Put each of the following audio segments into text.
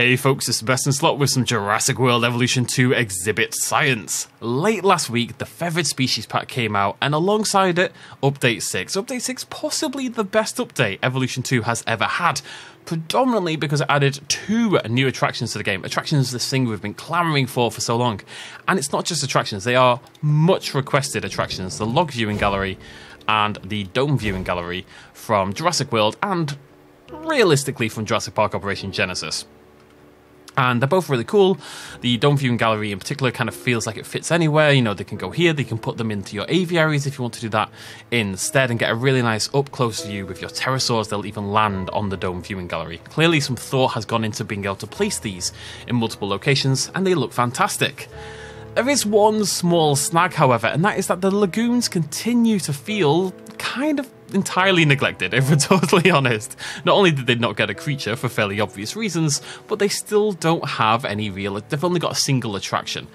Hey folks, it's Best in Slot with some Jurassic World Evolution 2 exhibit science. Late last week, the Feathered Species Pack came out, and alongside it, Update 6. Update 6, possibly the best update Evolution 2 has ever had, predominantly because it added two new attractions to the game. Attractions, this thing we've been clamoring for for so long. And it's not just attractions, they are much requested attractions. The log viewing gallery and the dome viewing gallery from Jurassic World and realistically from Jurassic Park Operation Genesis and they're both really cool. The dome viewing gallery in particular kind of feels like it fits anywhere. You know, they can go here, they can put them into your aviaries if you want to do that instead and get a really nice up close view with your pterosaurs. They'll even land on the dome viewing gallery. Clearly, some thought has gone into being able to place these in multiple locations, and they look fantastic. There is one small snag, however, and that is that the lagoons continue to feel kind of entirely neglected, if we're totally honest. Not only did they not get a creature for fairly obvious reasons, but they still don't have any real. They've only got a single attraction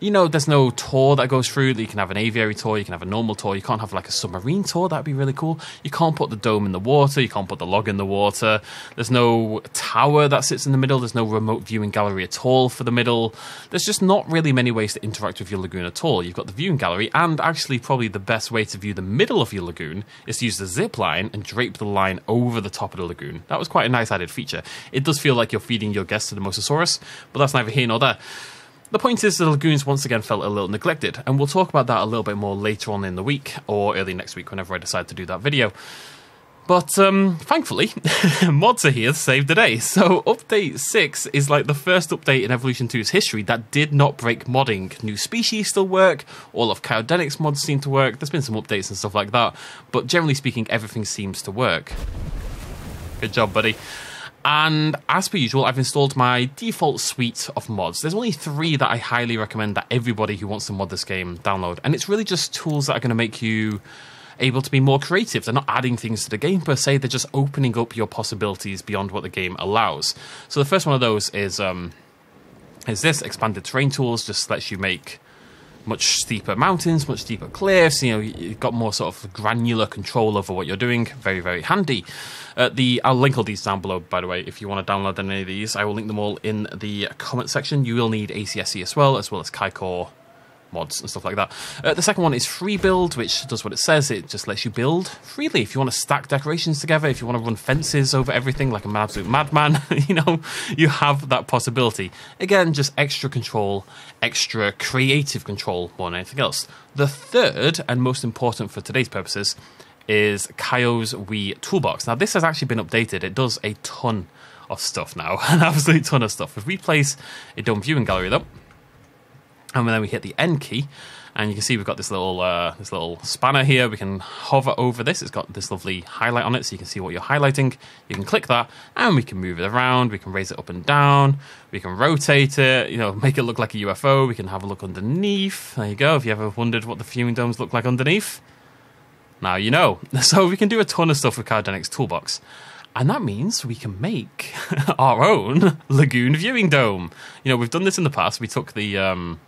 you know, there's no tour that goes through. You can have an aviary tour, you can have a normal tour. You can't have like a submarine tour. That'd be really cool. You can't put the dome in the water. You can't put the log in the water. There's no tower that sits in the middle. There's no remote viewing gallery at all for the middle. There's just not really many ways to interact with your lagoon at all. You've got the viewing gallery, and actually, probably the best way to view the middle of your lagoon is to use the zip line and drape the line over the top of the lagoon. That was quite a nice added feature. It does feel like you're feeding your guests to the Mosasaurus, but that's neither here nor there. The point is, the lagoons once again felt a little neglected, and we'll talk about that a little bit more later on in the week or early next week whenever I decide to do that video. But um, thankfully, mods are here to save the day. So, update 6 is like the first update in Evolution 2's history that did not break modding. New species still work, all of Kaiodenic's mods seem to work, there's been some updates and stuff like that, but generally speaking, everything seems to work. Good job, buddy. And as per usual, I've installed my default suite of mods. There's only three that I highly recommend that everybody who wants to mod this game download. And it's really just tools that are going to make you able to be more creative. They're not adding things to the game per se, they're just opening up your possibilities beyond what the game allows. So the first one of those is um, is this expanded terrain tools, just lets you make much steeper mountains, much steeper cliffs. You know, you've got more sort of granular control over what you're doing. Very, very handy. Uh, the I'll link all these down below, by the way. If you want to download any of these, I will link them all in the comment section. You will need ACSE as well, as well as KaiCore mods and stuff like that. Uh, the second one is free build, which does what it says. It just lets you build freely. If you want to stack decorations together, if you want to run fences over everything like an absolute madman, you know, you have that possibility. Again, just extra control, extra creative control more than anything else. The third, and most important for today's purposes, is Kaio's Wee Toolbox. Now, this has actually been updated. It does a ton of stuff now, an absolute ton of stuff. If we place a dome viewing gallery, though, and then we hit the N key, and you can see we've got this little uh, this little spanner here. We can hover over this. It's got this lovely highlight on it, so you can see what you're highlighting. You can click that, and we can move it around. We can raise it up and down. We can rotate it. You know, make it look like a UFO. We can have a look underneath. There you go. If you ever wondered what the viewing domes look like underneath, now you know. So we can do a ton of stuff with Kaiodenic's toolbox. And that means we can make our own lagoon viewing dome. You know, we've done this in the past. We took the um,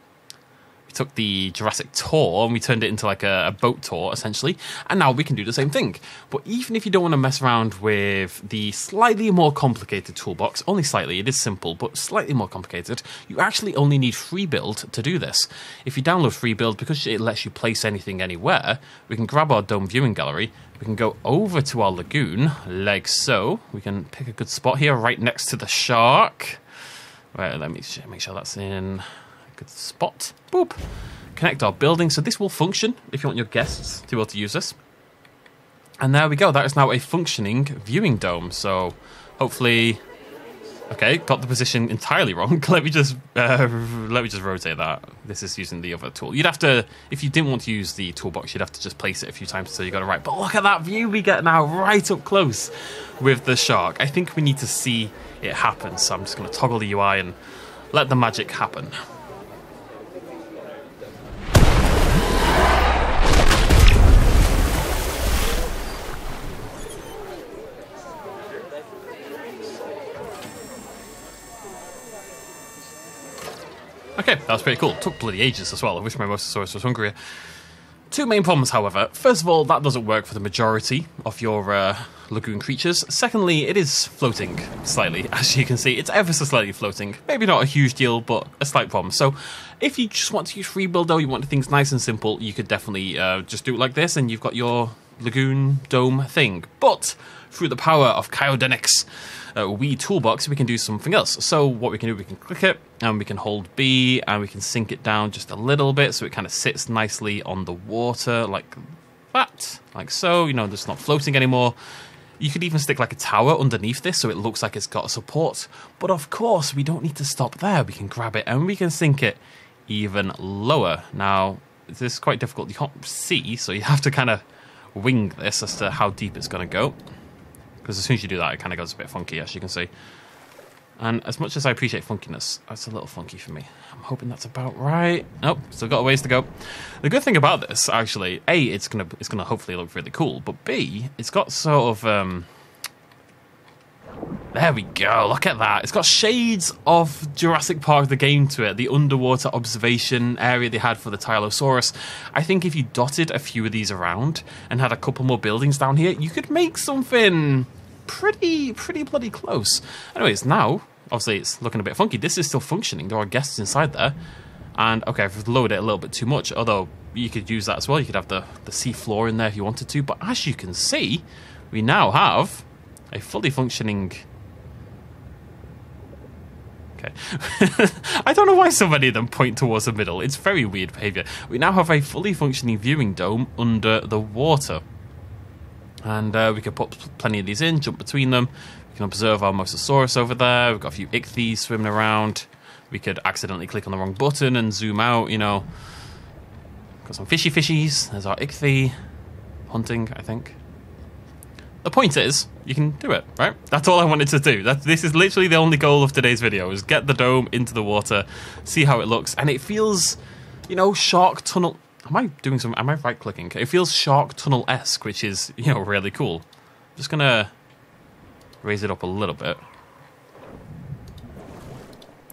took the Jurassic tour and we turned it into like a, a, boat tour essentially, and now we can do the same thing. But even if you don't want to mess around with the slightly more complicated toolbox, only slightly, it is simple, but slightly more complicated, you actually only need free build to do this. If you download free build, because it lets you place anything anywhere, we can grab our dome viewing gallery. We can go over to our lagoon, like so. We can pick a good spot here, right next to the shark. Right, let me make sure that's in spot. Boop. Connect our building. So this will function if you want your guests to be able to use this. And there we go. That is now a functioning viewing dome. So hopefully, okay, got the position entirely wrong. let me just uh, let me just rotate that. This is using the other tool. You'd have to, if you didn't want to use the toolbox, you'd have to just place it a few times so you got it right. But look at that view we get now, right up close with the shark. I think we need to see it happen. So I'm just going to toggle the UI and let the magic happen. Okay, that was pretty cool. Took bloody ages as well. I wish my Mosasaurus was hungrier. Two main problems, however. First of all, that doesn't work for the majority of your uh, lagoon creatures. Secondly, it is floating slightly, as you can see. It's ever so slightly floating. Maybe not a huge deal, but a slight problem. So, if you just want to use Freebuild, though, you want things nice and simple, you could definitely uh, just do it like this, and you've got your lagoon dome thing. But through the power of Kaiodenic's, uh, Wee Toolbox, we can do something else. So what we can do, we can click it, and we can hold B, and we can sink it down just a little bit, so it kind of sits nicely on the water, like that, like so. You know, it's not floating anymore. You could even stick like a tower underneath this so it looks like it's got a support. But of course, we don't need to stop there. We can grab it and we can sink it even lower. Now, this is quite difficult. You can't see, so you have to kind of wing this as to how deep it's going to go. Because as soon as you do that, it kind of goes a bit funky, as you can see. And as much as I appreciate funkiness, that's a little funky for me. I'm hoping that's about right. Nope, still got a ways to go. The good thing about this, actually, A, it's gonna it's gonna hopefully look really cool, but B, it's got sort of um there we go, look at that. It's got shades of Jurassic Park the game to it, the underwater observation area they had for the Tylosaurus. I think if you dotted a few of these around and had a couple more buildings down here, you could make something pretty, pretty bloody close. Anyways, now, obviously it's looking a bit funky. This is still functioning. There are guests inside there. And, okay, I've lowered it a little bit too much, although you could use that as well. You could have the, the sea floor in there if you wanted to. But as you can see, we now have a fully functioning Okay. I don't know why so many of them point towards the middle. It's very weird behavior. We now have a fully functioning viewing dome under the water. And uh, we can put plenty of these in, jump between them. We can observe our Mosasaurus over there. We've got a few ichthyes swimming around. We could accidentally click on the wrong button and zoom out, you know. Got some fishy fishies. There's our ichthy hunting, I think. The point is, you can do it, right? That's all I wanted to do. That this is literally the only goal of today's video is get the dome into the water, see how it looks, and it feels, you know, shark tunnel. Am I doing some? Am I right clicking? It feels shark tunnel esque, which is you know really cool. I'm just gonna raise it up a little bit.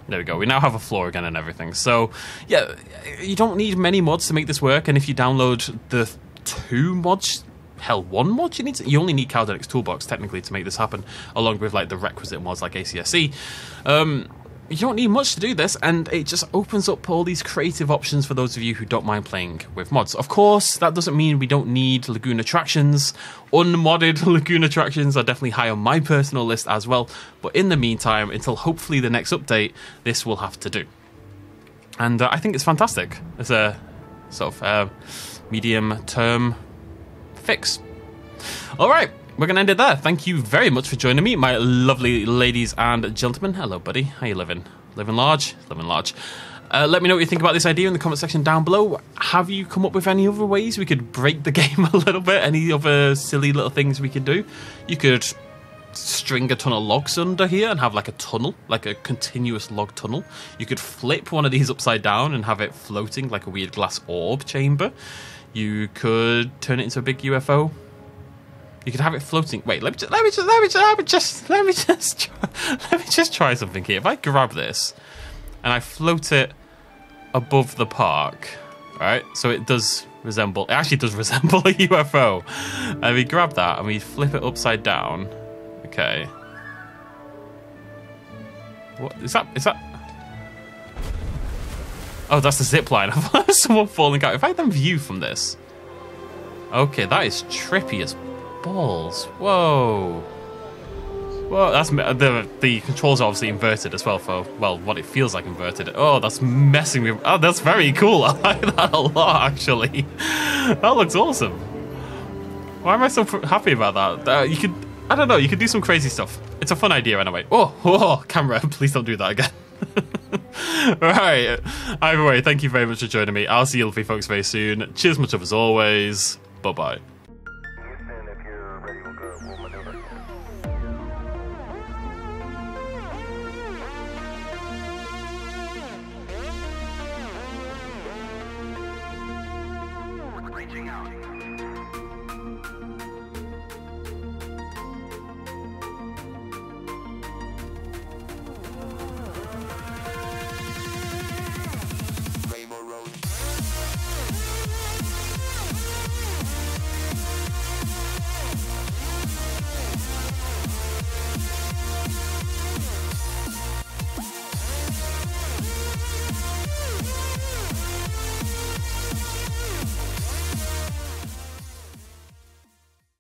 There we go. We now have a floor again and everything. So, yeah, you don't need many mods to make this work. And if you download the two mods hell one mod you need to, you only need Kaiodenic's toolbox technically to make this happen along with like the requisite mods like ACSE um, you don't need much to do this and it just opens up all these creative options for those of you who don't mind playing with mods. Of course that doesn't mean we don't need lagoon attractions. Unmodded lagoon attractions are definitely high on my personal list as well but in the meantime until hopefully the next update this will have to do. And uh, I think it's fantastic. It's a sort of uh, medium term fix. All right, we're going to end it there. Thank you very much for joining me, my lovely ladies and gentlemen. Hello, buddy. How you living? Living large? Living large. Uh, let me know what you think about this idea in the comment section down below. Have you come up with any other ways we could break the game a little bit? Any other silly little things we could do? You could string a ton of logs under here and have like a tunnel, like a continuous log tunnel. You could flip one of these upside down and have it floating like a weird glass orb chamber. You could turn it into a big UFO. You could have it floating. Wait, let me just let me just let me just let me just let me just try, let me just try something here. If I grab this and I float it above the park, right? So it does resemble. It actually does resemble a UFO. And we grab that and we flip it upside down. Okay. What is that? Is that? Oh, that's the zip line. Have someone falling out. If I had them view from this. Okay, that is trippy as balls. Whoa. Well, that's the the controls are obviously inverted as well for well what it feels like inverted. Oh, that's messing me. Oh, that's very cool. I like that a lot actually. That looks awesome. Why am I so happy about that? Uh, you could I don't know. You could do some crazy stuff. It's a fun idea anyway. Oh, oh camera! Please don't do that again. right. Either way, thank you very much for joining me. I'll see you lovely folks very soon. Cheers much of as always. Bye bye. Reaching out.